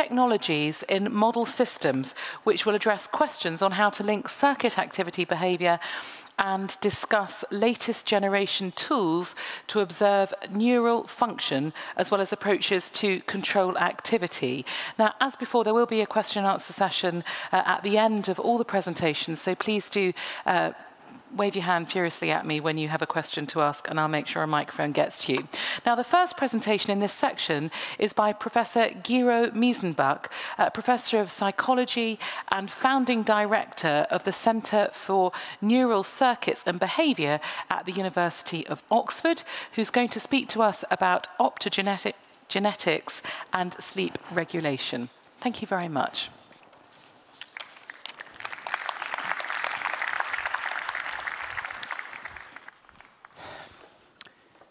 technologies in model systems, which will address questions on how to link circuit activity behavior and discuss latest generation tools to observe neural function as well as approaches to control activity. Now, as before, there will be a question and answer session uh, at the end of all the presentations, so please do uh, wave your hand furiously at me when you have a question to ask, and I'll make sure a microphone gets to you. Now, the first presentation in this section is by Professor Gero Miesenböck, Professor of Psychology and founding director of the Centre for Neural Circuits and Behaviour at the University of Oxford, who's going to speak to us about optogenetics and sleep regulation. Thank you very much.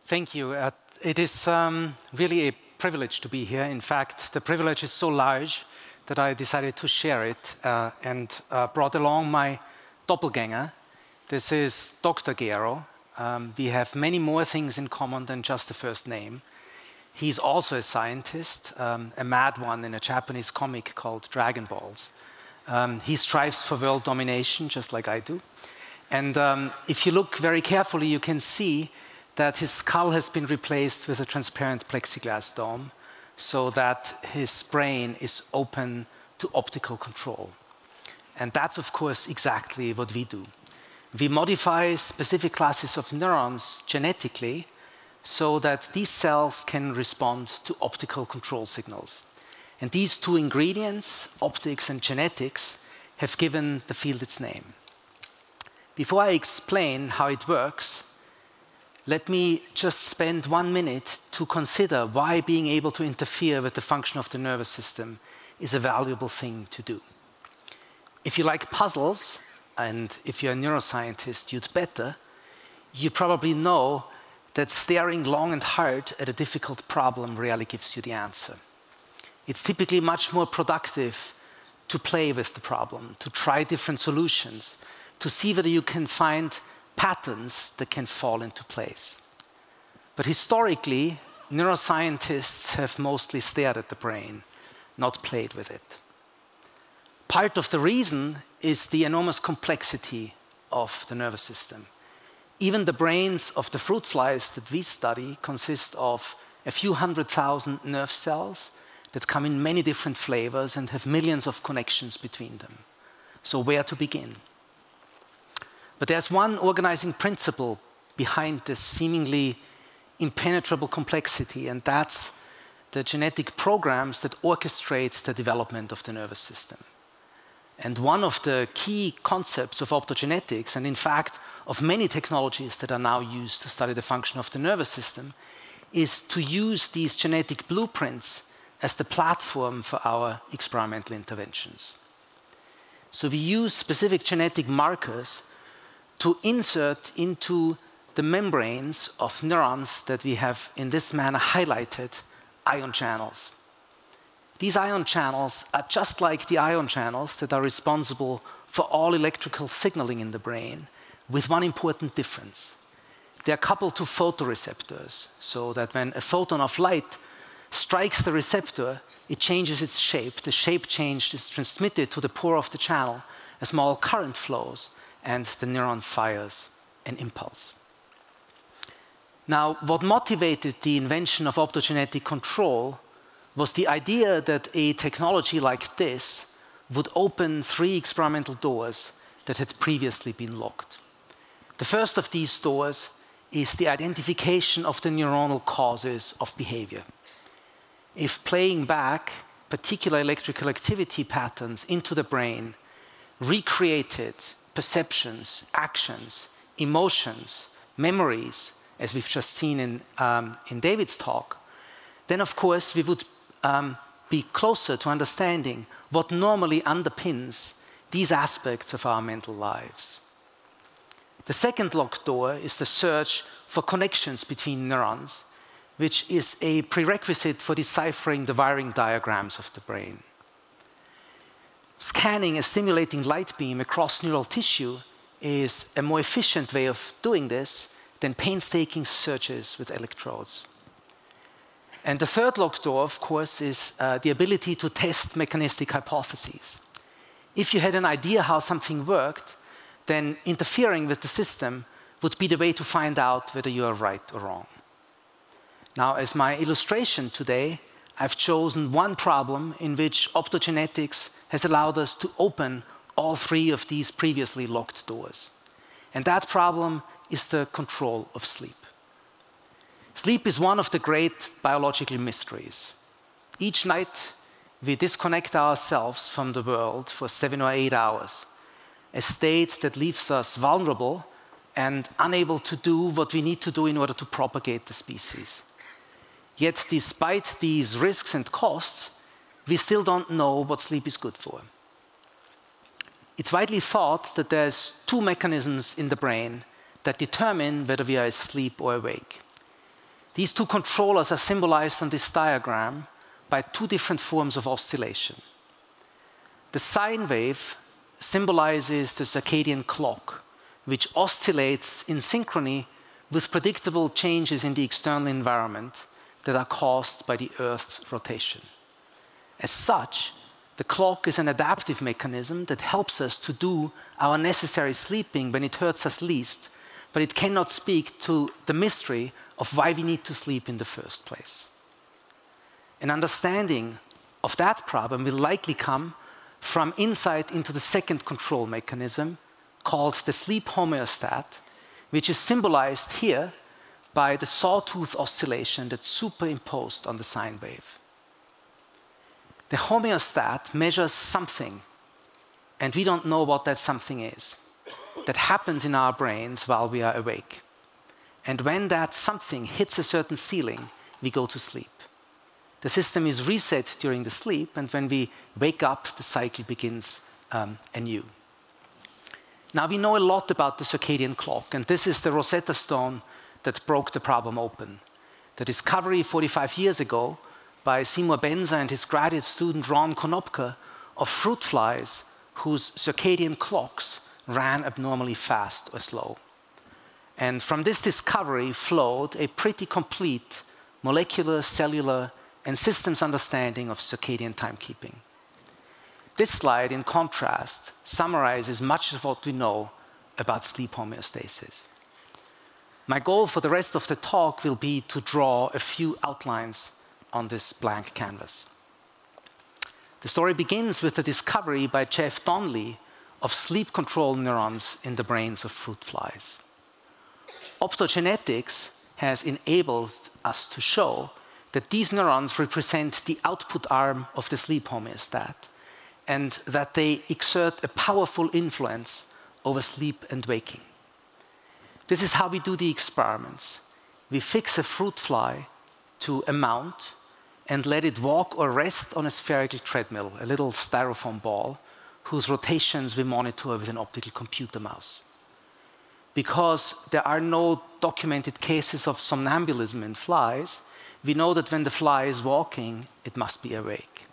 Thank you. Uh, it is um, really a privilege to be here. In fact, the privilege is so large that I decided to share it uh, and uh, brought along my doppelganger. This is Dr. Gero. Um, we have many more things in common than just the first name. He's also a scientist, um, a mad one in a Japanese comic called Dragon Balls. Um, he strives for world domination, just like I do. And um, if you look very carefully, you can see that his skull has been replaced with a transparent plexiglass dome so that his brain is open to optical control. And that's, of course, exactly what we do. We modify specific classes of neurons genetically so that these cells can respond to optical control signals. And these two ingredients, optics and genetics, have given the field its name. Before I explain how it works, let me just spend one minute to consider why being able to interfere with the function of the nervous system is a valuable thing to do. If you like puzzles, and if you're a neuroscientist, you'd better, you probably know that staring long and hard at a difficult problem rarely gives you the answer. It's typically much more productive to play with the problem, to try different solutions, to see whether you can find patterns that can fall into place. But historically, neuroscientists have mostly stared at the brain, not played with it. Part of the reason is the enormous complexity of the nervous system. Even the brains of the fruit flies that we study consist of a few hundred thousand nerve cells that come in many different flavors and have millions of connections between them. So, where to begin? But there's one organizing principle behind this seemingly impenetrable complexity, and that's the genetic programs that orchestrate the development of the nervous system. And one of the key concepts of optogenetics, and in fact of many technologies that are now used to study the function of the nervous system, is to use these genetic blueprints as the platform for our experimental interventions. So we use specific genetic markers to insert into the membranes of neurons that we have in this manner highlighted ion channels. These ion channels are just like the ion channels that are responsible for all electrical signaling in the brain, with one important difference. They are coupled to photoreceptors, so that when a photon of light strikes the receptor, it changes its shape. The shape change is transmitted to the pore of the channel. A small current flows, and the neuron fires an impulse. Now, what motivated the invention of optogenetic control was the idea that a technology like this would open three experimental doors that had previously been locked. The first of these doors is the identification of the neuronal causes of behavior. If playing back particular electrical activity patterns into the brain recreated perceptions, actions, emotions, memories, as we've just seen in, um, in David's talk, then of course we would um, be closer to understanding what normally underpins these aspects of our mental lives. The second locked door is the search for connections between neurons, which is a prerequisite for deciphering the wiring diagrams of the brain. Scanning a stimulating light beam across neural tissue is a more efficient way of doing this than painstaking searches with electrodes. And the third locked door, of course, is uh, the ability to test mechanistic hypotheses. If you had an idea how something worked, then interfering with the system would be the way to find out whether you are right or wrong. Now, as my illustration today, I've chosen one problem in which optogenetics has allowed us to open all three of these previously locked doors. And that problem is the control of sleep. Sleep is one of the great biological mysteries. Each night, we disconnect ourselves from the world for seven or eight hours, a state that leaves us vulnerable and unable to do what we need to do in order to propagate the species. Yet, despite these risks and costs, we still don't know what sleep is good for. It's widely thought that there's two mechanisms in the brain that determine whether we are asleep or awake. These two controllers are symbolized on this diagram by two different forms of oscillation. The sine wave symbolizes the circadian clock, which oscillates in synchrony with predictable changes in the external environment that are caused by the Earth's rotation. As such, the clock is an adaptive mechanism that helps us to do our necessary sleeping when it hurts us least, but it cannot speak to the mystery of why we need to sleep in the first place. An understanding of that problem will likely come from insight into the second control mechanism called the sleep homeostat, which is symbolized here by the sawtooth oscillation that's superimposed on the sine wave. The homeostat measures something, and we don't know what that something is, that happens in our brains while we are awake. And when that something hits a certain ceiling, we go to sleep. The system is reset during the sleep, and when we wake up, the cycle begins um, anew. Now, we know a lot about the circadian clock, and this is the Rosetta Stone that broke the problem open. The discovery 45 years ago by Seymour Benzer and his graduate student Ron Konopka of fruit flies whose circadian clocks ran abnormally fast or slow. And from this discovery flowed a pretty complete molecular, cellular, and systems understanding of circadian timekeeping. This slide, in contrast, summarizes much of what we know about sleep homeostasis. My goal for the rest of the talk will be to draw a few outlines on this blank canvas. The story begins with the discovery by Jeff Donlea of sleep control neurons in the brains of fruit flies. Optogenetics has enabled us to show that these neurons represent the output arm of the sleep homeostat and that they exert a powerful influence over sleep and waking. This is how we do the experiments. We fix a fruit fly to a mount and let it walk or rest on a spherical treadmill, a little styrofoam ball, whose rotations we monitor with an optical computer mouse. Because there are no documented cases of somnambulism in flies, we know that when the fly is walking, it must be awake.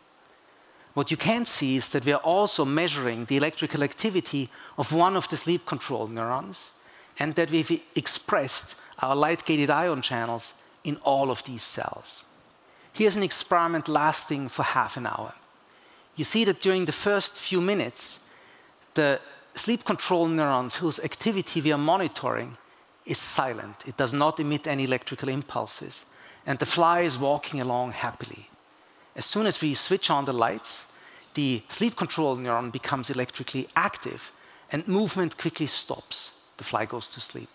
What you can't see is that we are also measuring the electrical activity of one of the sleep control neurons, and that we've expressed our light-gated ion channels in all of these cells. Here's an experiment lasting for half an hour. You see that during the first few minutes, the sleep control neurons whose activity we are monitoring is silent. It does not emit any electrical impulses and the fly is walking along happily. As soon as we switch on the lights, the sleep control neuron becomes electrically active and movement quickly stops. The fly goes to sleep.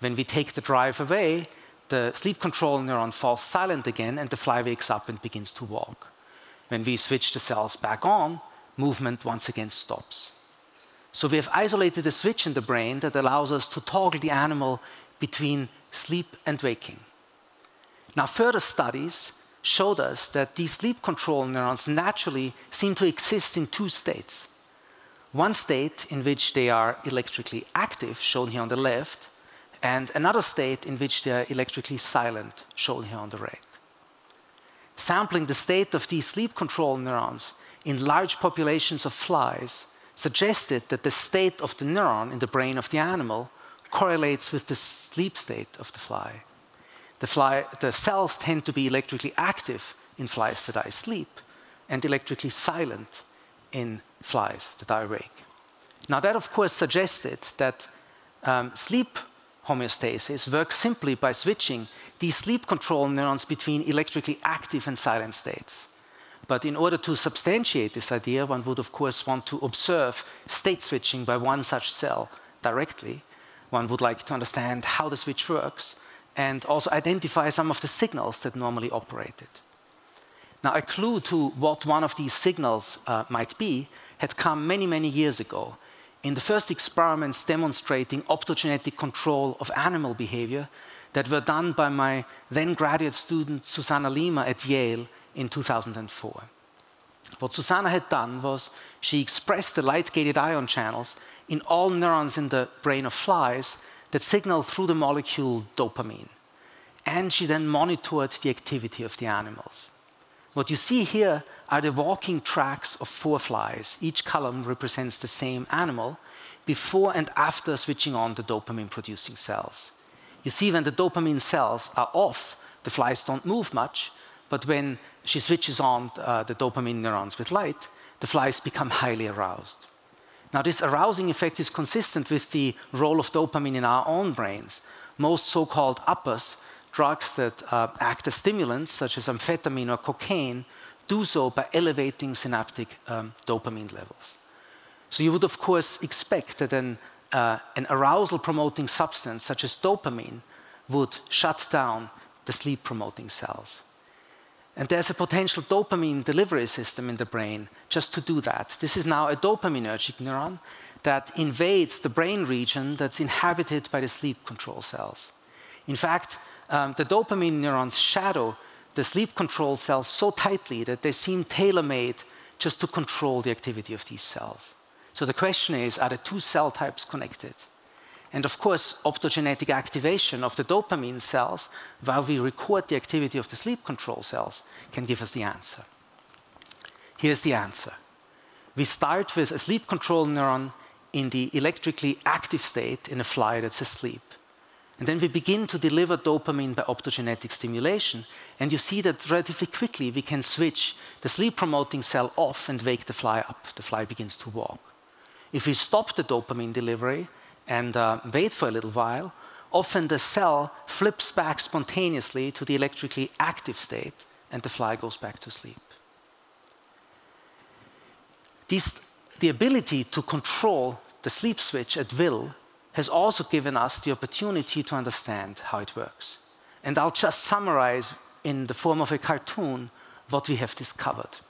When we take the drive away, the sleep control neuron falls silent again and the fly wakes up and begins to walk. When we switch the cells back on, movement once again stops. So we have isolated a switch in the brain that allows us to toggle the animal between sleep and waking. Now, further studies showed us that these sleep control neurons naturally seem to exist in two states. One state in which they are electrically active, shown here on the left, and another state in which they are electrically silent, shown here on the right. Sampling the state of these sleep control neurons in large populations of flies suggested that the state of the neuron in the brain of the animal correlates with the sleep state of the fly. the, fly, the cells tend to be electrically active in flies that are asleep and electrically silent in flies that are awake. Now, that of course suggested that um, sleep homeostasis works simply by switching these sleep control neurons between electrically active and silent states. But in order to substantiate this idea, one would of course want to observe state switching by one such cell directly. One would like to understand how the switch works and also identify some of the signals that normally operate it. Now, a clue to what one of these signals uh, might be had come many, many years ago in the first experiments demonstrating optogenetic control of animal behavior that were done by my then graduate student Susana Lima at Yale in 2004. What Susana had done was she expressed the light-gated ion channels in all neurons in the brain of flies that signal through the molecule dopamine. And she then monitored the activity of the animals. What you see here are the walking tracks of four flies. Each column represents the same animal before and after switching on the dopamine producing cells. You see, when the dopamine cells are off, the flies don't move much, but when she switches on uh, the dopamine neurons with light, the flies become highly aroused. Now, this arousing effect is consistent with the role of dopamine in our own brains. Most so called uppers, drugs that uh, act as stimulants, such as amphetamine or cocaine, do so by elevating synaptic um, dopamine levels. So, you would, of course, expect that an, uh, an arousal promoting substance, such as dopamine, would shut down the sleep promoting cells. And there's a potential dopamine delivery system in the brain just to do that. This is now a dopaminergic neuron that invades the brain region that's inhabited by the sleep control cells. In fact, um, the dopamine neurons shadow the sleep control cells so tightly that they seem tailor made just to control the activity of these cells. So the question is are the two cell types connected? And of course, optogenetic activation of the dopamine cells while we record the activity of the sleep control cells can give us the answer. Here's the answer. We start with a sleep control neuron in the electrically active state in a fly that's asleep. And then we begin to deliver dopamine by optogenetic stimulation. And you see that relatively quickly we can switch the sleep promoting cell off and wake the fly up. The fly begins to walk. If we stop the dopamine delivery, and uh, wait for a little while, often the cell flips back spontaneously to the electrically active state and the fly goes back to sleep. The ability to control the sleep switch at will has also given us the opportunity to understand how it works. And I'll just summarize in the form of a cartoon what we have discovered.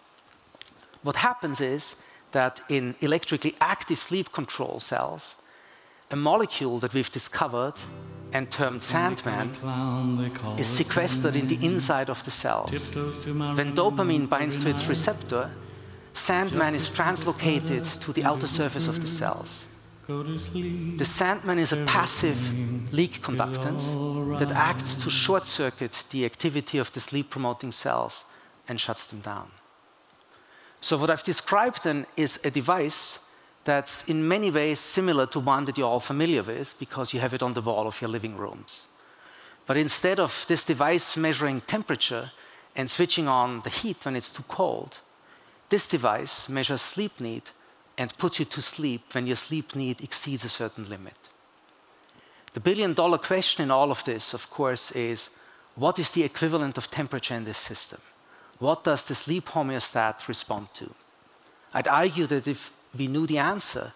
What happens is that in electrically active sleep control cells, a molecule that we've discovered and termed Sandman is sequestered in the inside of the cells. When dopamine binds to its receptor, Sandman is translocated to the outer surface of the cells. The Sandman is a passive leak conductance that acts to short circuit the activity of the sleep promoting cells and shuts them down. So, what I've described then is a device that's in many ways similar to one that you're all familiar with because you have it on the wall of your living rooms. But instead of this device measuring temperature and switching on the heat when it's too cold, this device measures sleep need and puts you to sleep when your sleep need exceeds a certain limit. The billion dollar question in all of this, of course, is what is the equivalent of temperature in this system? What does the sleep homeostat respond to? I'd argue that if we knew the answer,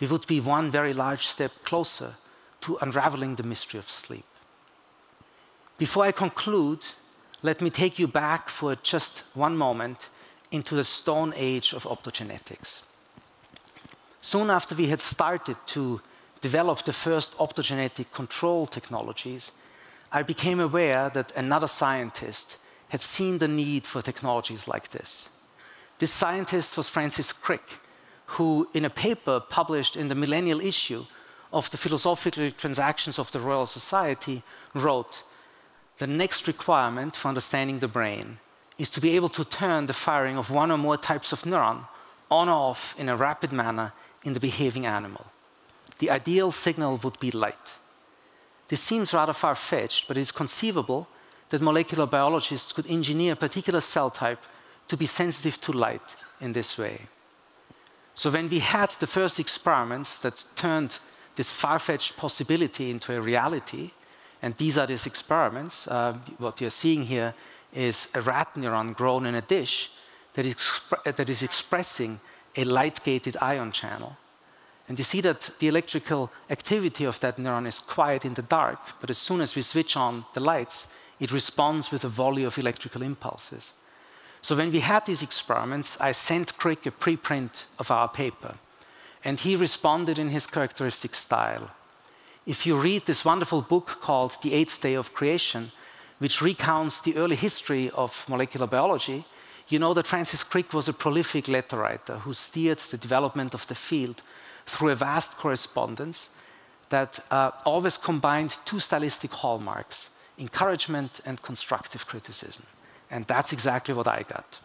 we would be one very large step closer to unraveling the mystery of sleep. Before I conclude, let me take you back for just one moment into the stone age of optogenetics. Soon after we had started to develop the first optogenetic control technologies, I became aware that another scientist had seen the need for technologies like this. This scientist was Francis Crick, who, in a paper published in the millennial issue of the Philosophical Transactions of the Royal Society, wrote The next requirement for understanding the brain is to be able to turn the firing of one or more types of neuron on or off in a rapid manner in the behaving animal. The ideal signal would be light. this seems rather far-fetched, but it's conceivable that molecular biologists could engineer a particular cell type to be sensitive to light in this way. So when we had the first experiments that turned this far-fetched possibility into a reality, and these are these experiments, uh, what you're seeing here is a rat neuron grown in a dish that is, that is expressing a light-gated ion channel. And you see that the electrical activity of that neuron is quiet in the dark, but as soon as we switch on the lights, it responds with a volley of electrical impulses. So when we had these experiments, I sent Crick a preprint of our paper, and he responded in his characteristic style. If you read this wonderful book called The Eighth Day of Creation, which recounts the early history of molecular biology, you know that Francis Crick was a prolific letter writer who steered the development of the field through a vast correspondence that uh, always combined two stylistic hallmarks encouragement and constructive criticism. And that's exactly what I got.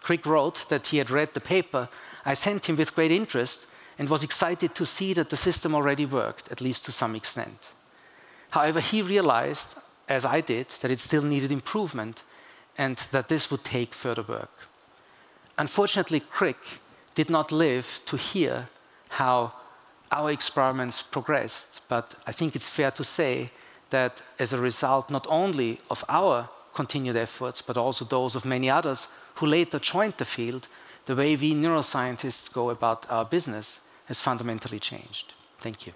Crick wrote that he had read the paper I sent him with great interest and was excited to see that the system already worked, at least to some extent. However, he realized, as I did, that it still needed improvement and that this would take further work. Unfortunately, Crick did not live to hear how our experiments progressed, but I think it's fair to say that as a result not only of our continued efforts, but also those of many others who later joined the field, the way we neuroscientists go about our business has fundamentally changed. Thank you.